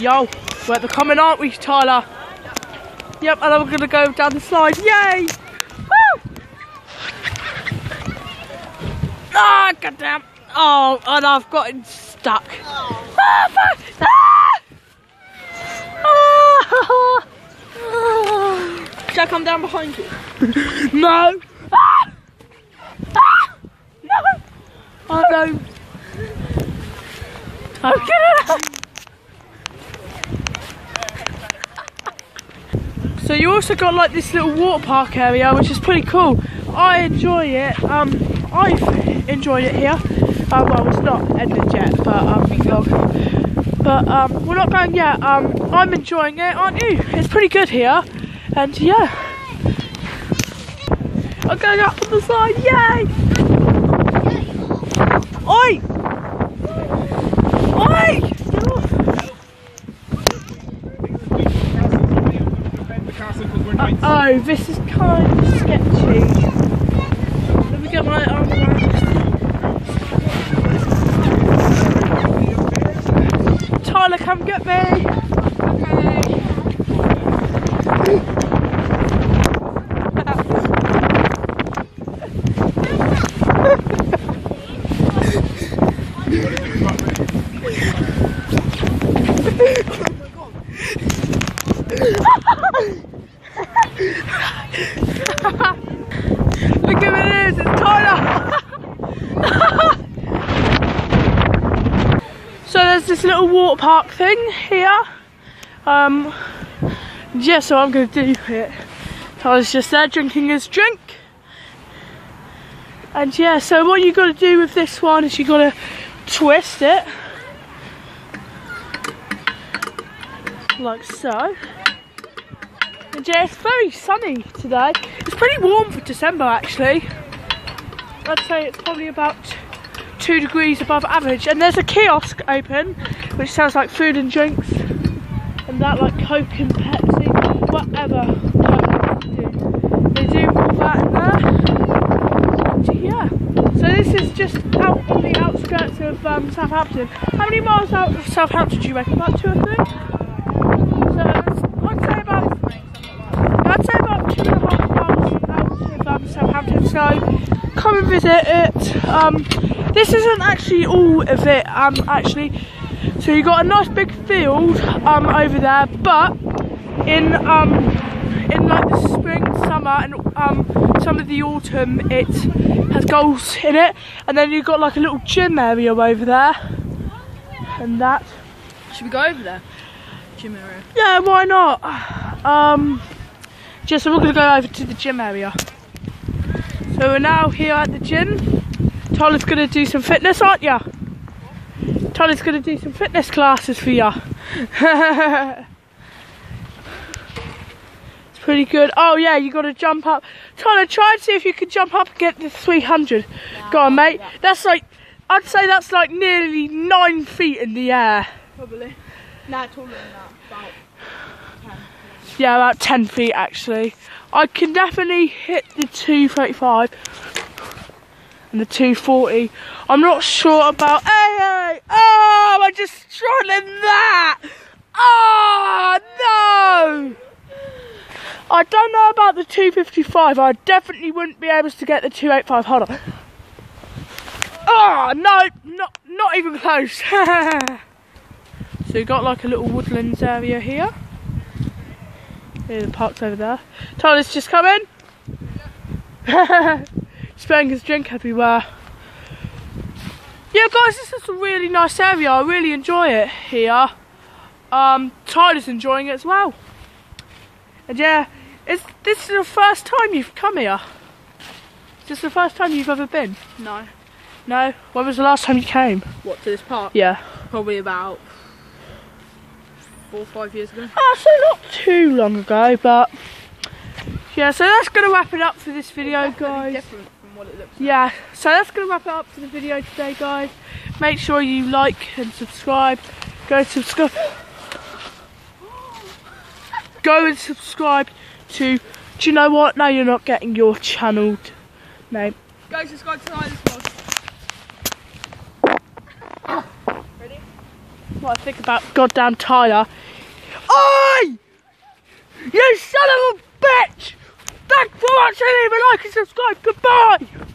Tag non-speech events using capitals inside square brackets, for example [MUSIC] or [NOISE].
Yo, we're at the common, aren't we, Tyler? Yep, and I'm gonna go down the slide. Yay! Woo! Ah, goddamn! Oh, and I've gotten stuck. Ah! Ah! Should I come down behind you? [LAUGHS] No! Ah! Ah! No! Oh no! I'm gonna. So you also got like this little water park area, which is pretty cool. I enjoy it. Um, I've enjoyed it here. Uh, well, it's not ended yet, but um, vlog. But um, we're not going yet. Um, I'm enjoying it, aren't you? It's pretty good here, and yeah. I'm going up on the side, yay! Oi! Oi! Oh, this is kind of sketchy. Let me get my arm around. Tyler, come get me! Look at it is, it's Tyler! so there's this little water park thing here. Um, yeah, so I'm going to do it. I was just there drinking his drink. And yeah, so what you got to do with this one is you got to twist it. Like so. And yeah, it's very sunny today. It's pretty warm for December actually. I'd say it's probably about two degrees above average. And there's a kiosk open, which sells like food and drinks. And that like Coke and Pepsi, whatever. They do all that in there. So, yeah. So this is just out on the outskirts of um, Southampton. How many miles out of Southampton do you reckon? About two or three? So I'd say about I'd say about two and a half miles out of um, Southampton. So come and visit it. Um, this isn't actually all of it. Um, actually, so you got a nice big field um over there, but in um in like the spring, summer, and um some of the autumn, it has goals in it, and then you've got like a little gym area over there, and that. Should we go over there? Gym area. Yeah, why not? Um, just so we're gonna go over to the gym area. So we're now here at the gym. Tyler's gonna do some fitness, aren't ya? Tyler's gonna do some fitness classes for ya. [LAUGHS] it's pretty good. Oh yeah, you gotta jump up. Tyler, try and see if you can jump up and get the 300. Go on, mate. That's like, I'd say that's like nearly nine feet in the air. Probably. Nah, taller than that. About Yeah, about 10 feet actually. I can definitely hit the 235 and the 240. I'm not sure about. Hey, hey! Oh, I just struggling that! Oh, no! I don't know about the 255. I definitely wouldn't be able to get the 285. Hold on. Oh, no, not, not even close. [LAUGHS] so you got like a little woodlands area here. Yeah, the park's over there. Tyler's just come in. [LAUGHS] Spraying his drink everywhere. Yeah, guys, this is a really nice area. I really enjoy it here. Um, Tyler's enjoying it as well. And yeah, it's, this is the first time you've come here. Is this the first time you've ever been? no. No? When was the last time you came? What to this park? Yeah. Probably about four or five years ago. Oh, so not too long ago, but yeah, so that's gonna wrap it up for this video, guys. Different what it looks. like. Yeah, so that's gonna wrap it up for the video today, guys. Make sure you like and subscribe. Go subscribe. Go and subscribe to. Do you know what? No, you're not getting your channel t- name. Go subscribe to Tyler's vlog. Ready? what I think about goddamn Tyler. Oi! You son of a bitch! Thanks for watching, leave a like and subscribe. Goodbye!